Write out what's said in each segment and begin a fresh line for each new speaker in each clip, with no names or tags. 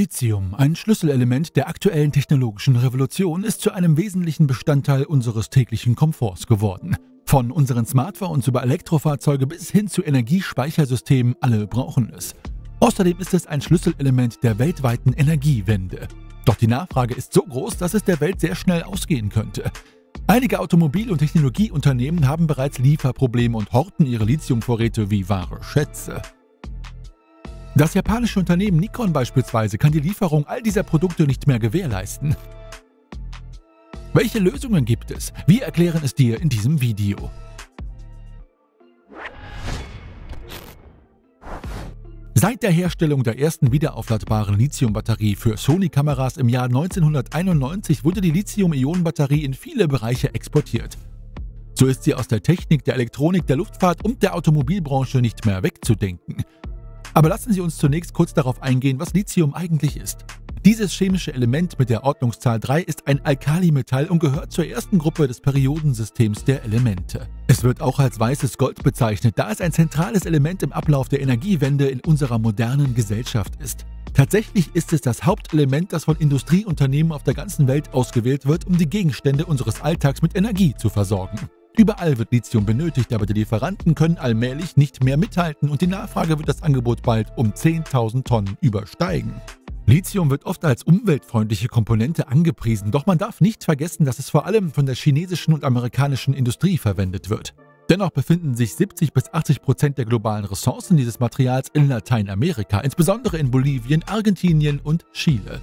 Lithium, ein Schlüsselelement der aktuellen technologischen Revolution, ist zu einem wesentlichen Bestandteil unseres täglichen Komforts geworden. Von unseren Smartphones über Elektrofahrzeuge bis hin zu Energiespeichersystemen, alle brauchen es. Außerdem ist es ein Schlüsselelement der weltweiten Energiewende. Doch die Nachfrage ist so groß, dass es der Welt sehr schnell ausgehen könnte. Einige Automobil- und Technologieunternehmen haben bereits Lieferprobleme und horten ihre Lithiumvorräte wie wahre Schätze. Das japanische Unternehmen Nikon beispielsweise kann die Lieferung all dieser Produkte nicht mehr gewährleisten. Welche Lösungen gibt es? Wir erklären es dir in diesem Video. Seit der Herstellung der ersten wiederaufladbaren Lithiumbatterie für Sony-Kameras im Jahr 1991 wurde die Lithium-Ionen-Batterie in viele Bereiche exportiert. So ist sie aus der Technik, der Elektronik, der Luftfahrt und der Automobilbranche nicht mehr wegzudenken. Aber lassen Sie uns zunächst kurz darauf eingehen, was Lithium eigentlich ist. Dieses chemische Element mit der Ordnungszahl 3 ist ein Alkalimetall und gehört zur ersten Gruppe des Periodensystems der Elemente. Es wird auch als weißes Gold bezeichnet, da es ein zentrales Element im Ablauf der Energiewende in unserer modernen Gesellschaft ist. Tatsächlich ist es das Hauptelement, das von Industrieunternehmen auf der ganzen Welt ausgewählt wird, um die Gegenstände unseres Alltags mit Energie zu versorgen. Überall wird Lithium benötigt, aber die Lieferanten können allmählich nicht mehr mithalten und die Nachfrage wird das Angebot bald um 10.000 Tonnen übersteigen. Lithium wird oft als umweltfreundliche Komponente angepriesen, doch man darf nicht vergessen, dass es vor allem von der chinesischen und amerikanischen Industrie verwendet wird. Dennoch befinden sich 70 bis 80 Prozent der globalen Ressourcen dieses Materials in Lateinamerika, insbesondere in Bolivien, Argentinien und Chile.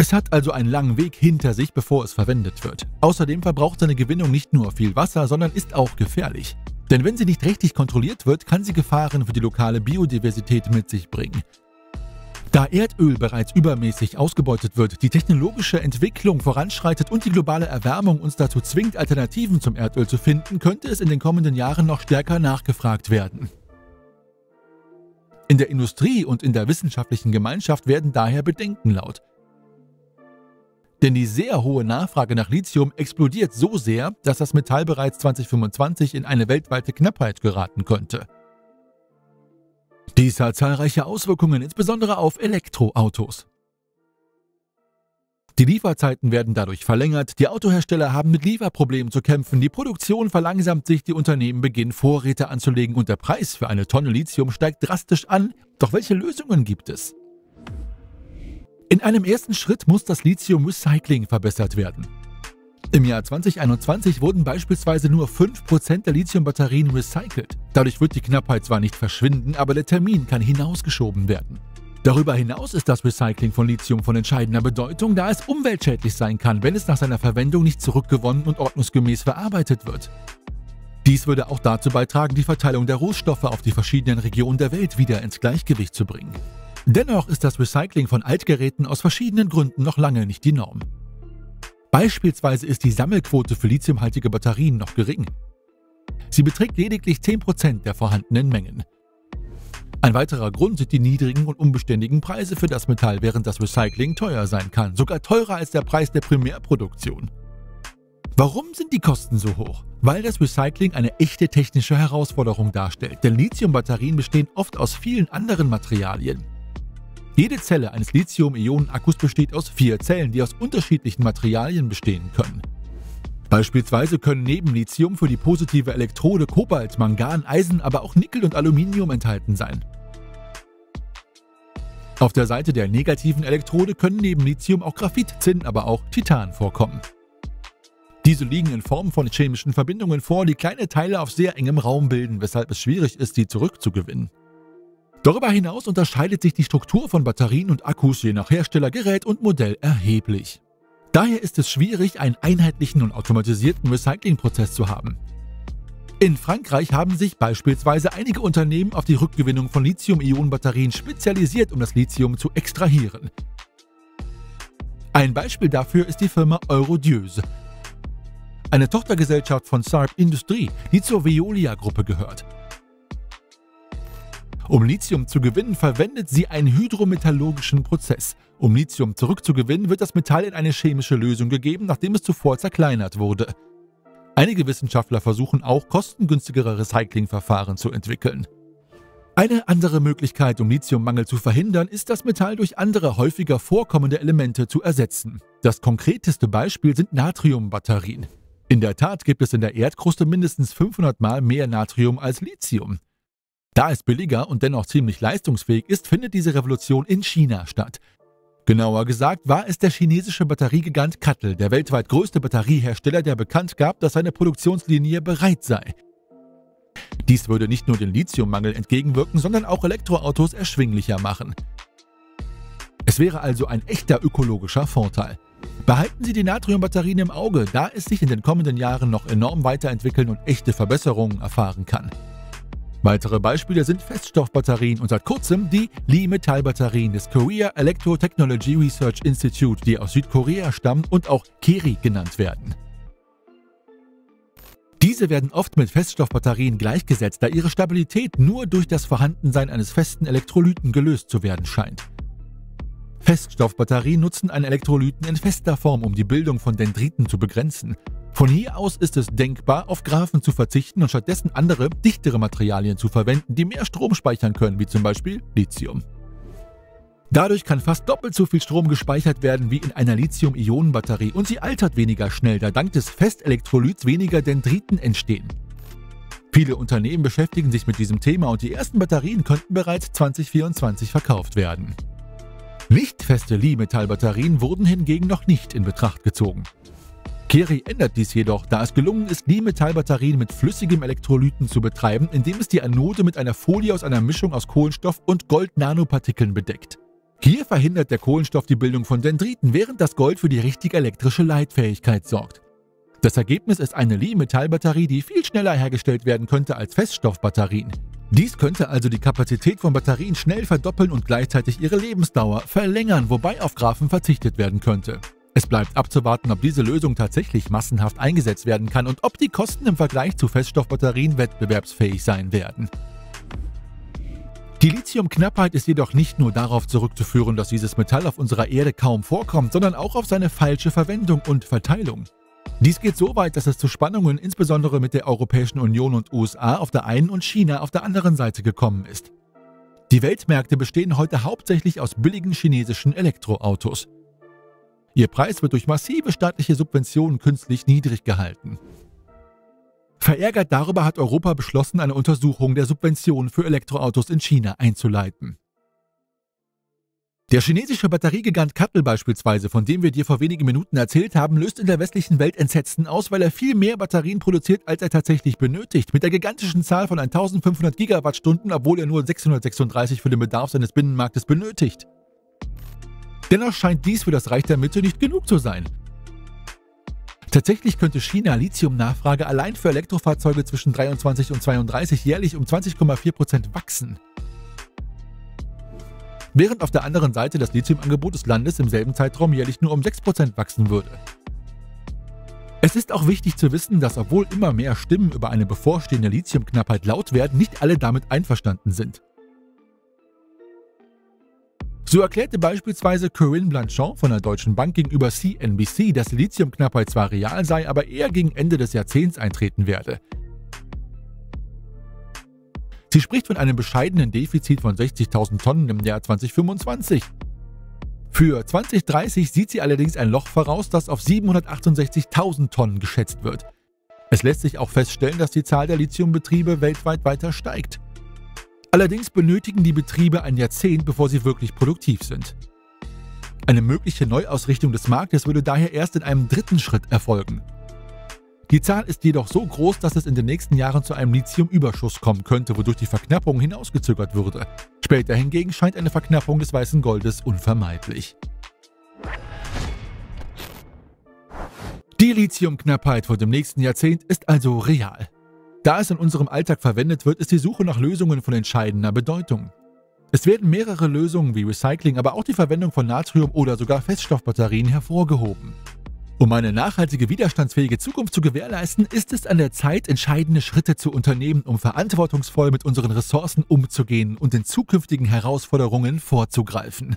Es hat also einen langen Weg hinter sich, bevor es verwendet wird. Außerdem verbraucht seine Gewinnung nicht nur viel Wasser, sondern ist auch gefährlich. Denn wenn sie nicht richtig kontrolliert wird, kann sie Gefahren für die lokale Biodiversität mit sich bringen. Da Erdöl bereits übermäßig ausgebeutet wird, die technologische Entwicklung voranschreitet und die globale Erwärmung uns dazu zwingt, Alternativen zum Erdöl zu finden, könnte es in den kommenden Jahren noch stärker nachgefragt werden. In der Industrie und in der wissenschaftlichen Gemeinschaft werden daher Bedenken laut. Denn die sehr hohe Nachfrage nach Lithium explodiert so sehr, dass das Metall bereits 2025 in eine weltweite Knappheit geraten könnte. Dies hat zahlreiche Auswirkungen, insbesondere auf Elektroautos. Die Lieferzeiten werden dadurch verlängert, die Autohersteller haben mit Lieferproblemen zu kämpfen, die Produktion verlangsamt sich, die Unternehmen beginnen Vorräte anzulegen und der Preis für eine Tonne Lithium steigt drastisch an. Doch welche Lösungen gibt es? In einem ersten Schritt muss das Lithium-Recycling verbessert werden. Im Jahr 2021 wurden beispielsweise nur 5% der Lithiumbatterien recycelt. Dadurch wird die Knappheit zwar nicht verschwinden, aber der Termin kann hinausgeschoben werden. Darüber hinaus ist das Recycling von Lithium von entscheidender Bedeutung, da es umweltschädlich sein kann, wenn es nach seiner Verwendung nicht zurückgewonnen und ordnungsgemäß verarbeitet wird. Dies würde auch dazu beitragen, die Verteilung der Rohstoffe auf die verschiedenen Regionen der Welt wieder ins Gleichgewicht zu bringen. Dennoch ist das Recycling von Altgeräten aus verschiedenen Gründen noch lange nicht die Norm. Beispielsweise ist die Sammelquote für lithiumhaltige Batterien noch gering. Sie beträgt lediglich 10% der vorhandenen Mengen. Ein weiterer Grund sind die niedrigen und unbeständigen Preise für das Metall, während das Recycling teuer sein kann, sogar teurer als der Preis der Primärproduktion. Warum sind die Kosten so hoch? Weil das Recycling eine echte technische Herausforderung darstellt, denn Lithiumbatterien bestehen oft aus vielen anderen Materialien. Jede Zelle eines Lithium-Ionen-Akkus besteht aus vier Zellen, die aus unterschiedlichen Materialien bestehen können. Beispielsweise können neben Lithium für die positive Elektrode Kobalt, Mangan, Eisen, aber auch Nickel und Aluminium enthalten sein. Auf der Seite der negativen Elektrode können neben Lithium auch Graphit, Zinn, aber auch Titan vorkommen. Diese liegen in Form von chemischen Verbindungen vor, die kleine Teile auf sehr engem Raum bilden, weshalb es schwierig ist, sie zurückzugewinnen. Darüber hinaus unterscheidet sich die Struktur von Batterien und Akkus je nach Hersteller, Gerät und Modell erheblich. Daher ist es schwierig, einen einheitlichen und automatisierten Recyclingprozess zu haben. In Frankreich haben sich beispielsweise einige Unternehmen auf die Rückgewinnung von Lithium-Ionen-Batterien spezialisiert, um das Lithium zu extrahieren. Ein Beispiel dafür ist die Firma Eurodieuse, eine Tochtergesellschaft von Sarp Industrie, die zur Veolia-Gruppe gehört. Um Lithium zu gewinnen, verwendet sie einen hydrometallurgischen Prozess. Um Lithium zurückzugewinnen, wird das Metall in eine chemische Lösung gegeben, nachdem es zuvor zerkleinert wurde. Einige Wissenschaftler versuchen auch, kostengünstigere Recyclingverfahren zu entwickeln. Eine andere Möglichkeit, um Lithiummangel zu verhindern, ist das Metall durch andere häufiger vorkommende Elemente zu ersetzen. Das konkreteste Beispiel sind Natriumbatterien. In der Tat gibt es in der Erdkruste mindestens 500 Mal mehr Natrium als Lithium. Da es billiger und dennoch ziemlich leistungsfähig ist, findet diese Revolution in China statt. Genauer gesagt war es der chinesische Batteriegigant Kattel, der weltweit größte Batteriehersteller, der bekannt gab, dass seine Produktionslinie bereit sei. Dies würde nicht nur den Lithiummangel entgegenwirken, sondern auch Elektroautos erschwinglicher machen. Es wäre also ein echter ökologischer Vorteil. Behalten Sie die Natriumbatterien im Auge, da es sich in den kommenden Jahren noch enorm weiterentwickeln und echte Verbesserungen erfahren kann. Weitere Beispiele sind Feststoffbatterien und seit kurzem die Li-Metall-Batterien des Korea Electro Technology Research Institute, die aus Südkorea stammen und auch KERI genannt werden. Diese werden oft mit Feststoffbatterien gleichgesetzt, da ihre Stabilität nur durch das Vorhandensein eines festen Elektrolyten gelöst zu werden scheint. Feststoffbatterien nutzen einen Elektrolyten in fester Form, um die Bildung von Dendriten zu begrenzen. Von hier aus ist es denkbar, auf Graphen zu verzichten und stattdessen andere, dichtere Materialien zu verwenden, die mehr Strom speichern können, wie zum Beispiel Lithium. Dadurch kann fast doppelt so viel Strom gespeichert werden wie in einer Lithium-Ionen-Batterie und sie altert weniger schnell, da dank des Festelektrolyts weniger Dendriten entstehen. Viele Unternehmen beschäftigen sich mit diesem Thema und die ersten Batterien könnten bereits 2024 verkauft werden. Lichtfeste Li-Metall-Batterien wurden hingegen noch nicht in Betracht gezogen. Keri ändert dies jedoch, da es gelungen ist, Li-Metall-Batterien mit flüssigem Elektrolyten zu betreiben, indem es die Anode mit einer Folie aus einer Mischung aus Kohlenstoff und Gold-Nanopartikeln bedeckt. Hier verhindert der Kohlenstoff die Bildung von Dendriten, während das Gold für die richtige elektrische Leitfähigkeit sorgt. Das Ergebnis ist eine Li-Metallbatterie, die viel schneller hergestellt werden könnte als Feststoffbatterien. Dies könnte also die Kapazität von Batterien schnell verdoppeln und gleichzeitig ihre Lebensdauer verlängern, wobei auf Graphen verzichtet werden könnte. Es bleibt abzuwarten, ob diese Lösung tatsächlich massenhaft eingesetzt werden kann und ob die Kosten im Vergleich zu Feststoffbatterien wettbewerbsfähig sein werden. Die Lithiumknappheit ist jedoch nicht nur darauf zurückzuführen, dass dieses Metall auf unserer Erde kaum vorkommt, sondern auch auf seine falsche Verwendung und Verteilung. Dies geht so weit, dass es zu Spannungen insbesondere mit der Europäischen Union und USA auf der einen und China auf der anderen Seite gekommen ist. Die Weltmärkte bestehen heute hauptsächlich aus billigen chinesischen Elektroautos. Ihr Preis wird durch massive staatliche Subventionen künstlich niedrig gehalten. Verärgert darüber hat Europa beschlossen, eine Untersuchung der Subventionen für Elektroautos in China einzuleiten. Der chinesische Batteriegigant Kattel beispielsweise, von dem wir dir vor wenigen Minuten erzählt haben, löst in der westlichen Welt Entsetzen aus, weil er viel mehr Batterien produziert, als er tatsächlich benötigt. Mit der gigantischen Zahl von 1500 Gigawattstunden, obwohl er nur 636 für den Bedarf seines Binnenmarktes benötigt. Dennoch scheint dies für das Reich der Mitte nicht genug zu sein. Tatsächlich könnte China Lithium-Nachfrage allein für Elektrofahrzeuge zwischen 23 und 32 jährlich um 20,4% wachsen. Während auf der anderen Seite das Lithiumangebot des Landes im selben Zeitraum jährlich nur um 6% wachsen würde. Es ist auch wichtig zu wissen, dass obwohl immer mehr Stimmen über eine bevorstehende Lithiumknappheit laut werden, nicht alle damit einverstanden sind. So erklärte beispielsweise Corinne Blanchard von der Deutschen Bank gegenüber CNBC, dass die Lithiumknappheit zwar real sei, aber eher gegen Ende des Jahrzehnts eintreten werde. Sie spricht von einem bescheidenen Defizit von 60.000 Tonnen im Jahr 2025. Für 2030 sieht sie allerdings ein Loch voraus, das auf 768.000 Tonnen geschätzt wird. Es lässt sich auch feststellen, dass die Zahl der Lithiumbetriebe weltweit weiter steigt. Allerdings benötigen die Betriebe ein Jahrzehnt, bevor sie wirklich produktiv sind. Eine mögliche Neuausrichtung des Marktes würde daher erst in einem dritten Schritt erfolgen. Die Zahl ist jedoch so groß, dass es in den nächsten Jahren zu einem Lithiumüberschuss kommen könnte, wodurch die Verknappung hinausgezögert würde. Später hingegen scheint eine Verknappung des weißen Goldes unvermeidlich. Die Lithiumknappheit vor dem nächsten Jahrzehnt ist also real. Da es in unserem Alltag verwendet wird, ist die Suche nach Lösungen von entscheidender Bedeutung. Es werden mehrere Lösungen wie Recycling, aber auch die Verwendung von Natrium oder sogar Feststoffbatterien hervorgehoben. Um eine nachhaltige, widerstandsfähige Zukunft zu gewährleisten, ist es an der Zeit, entscheidende Schritte zu unternehmen, um verantwortungsvoll mit unseren Ressourcen umzugehen und den zukünftigen Herausforderungen vorzugreifen.